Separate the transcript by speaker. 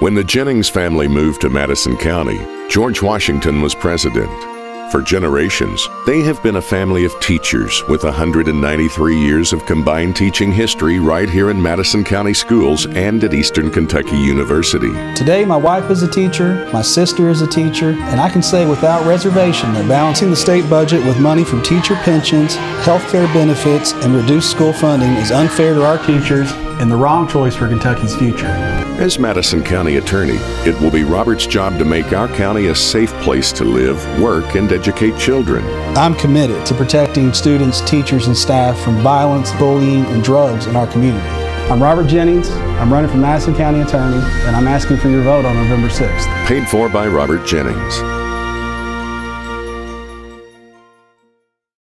Speaker 1: When the Jennings family moved to Madison County, George Washington was president. For generations, they have been a family of teachers with 193 years of combined teaching history right here in Madison County Schools and at Eastern Kentucky University.
Speaker 2: Today, my wife is a teacher, my sister is a teacher, and I can say without reservation that balancing the state budget with money from teacher pensions, health care benefits, and reduced school funding is unfair to our teachers and the wrong choice for Kentucky's future.
Speaker 1: As Madison County Attorney, it will be Robert's job to make our county a safe place to live, work, and educate children.
Speaker 2: I'm committed to protecting students, teachers, and staff from violence, bullying, and drugs in our community. I'm Robert Jennings. I'm running for Madison County Attorney, and I'm asking for your vote on November 6th.
Speaker 1: Paid for by Robert Jennings.